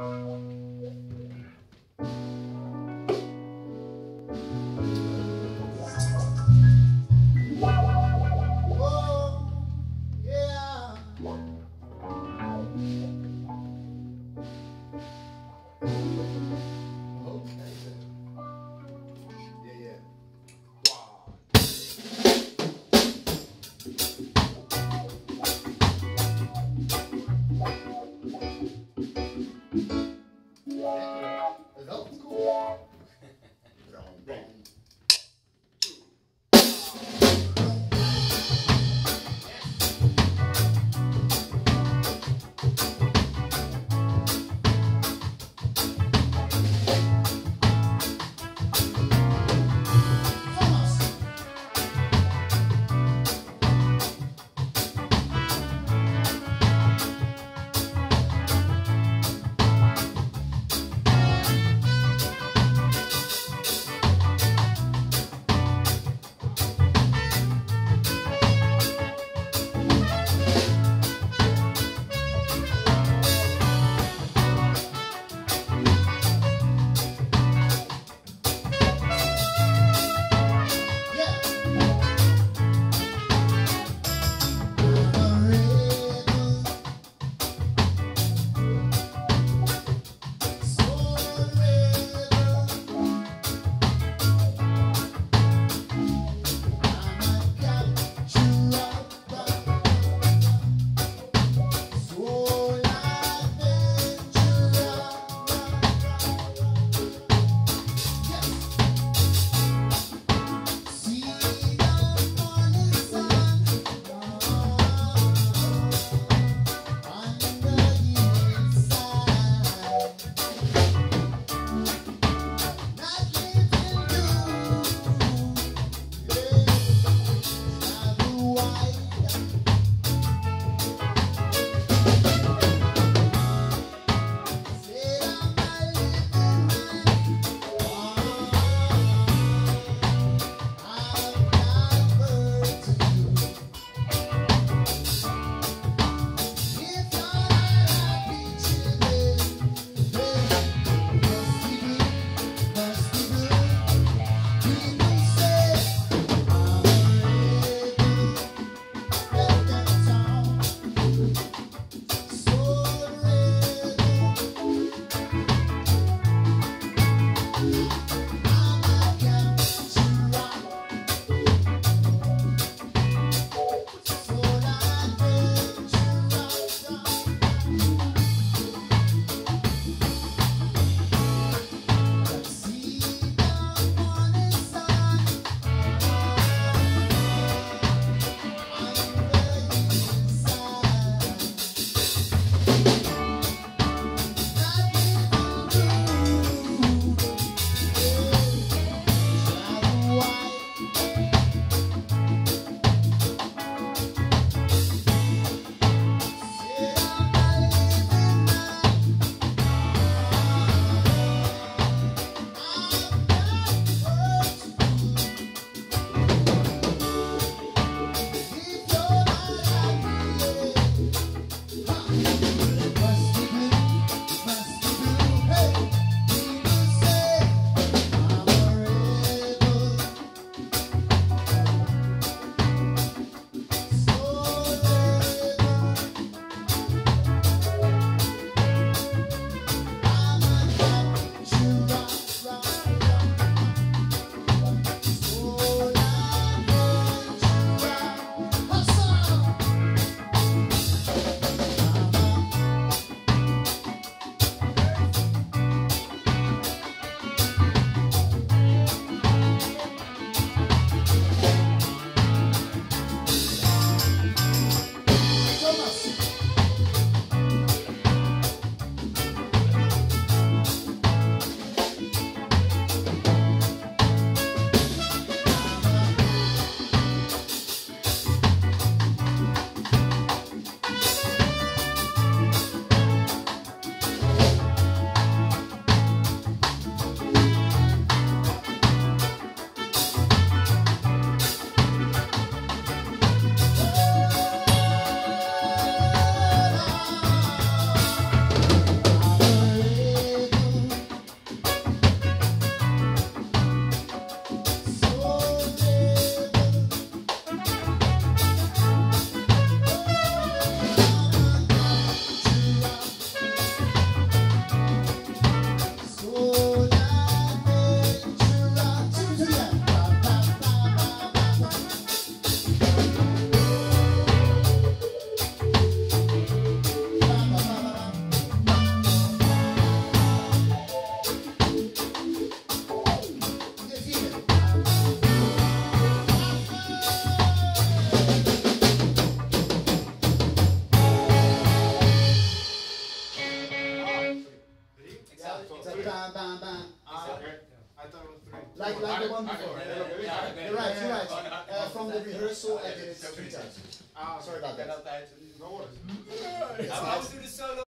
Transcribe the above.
Oh, yeah. Okay then. Yeah, yeah. Wow. Yeah. Ah, okay. I thought it was three. like like the one before. Yeah, yeah, yeah. You're right, you're right. Uh, from the rehearsal, I did it three times. Ah, Sorry about that. No worries. I not- was do the solo.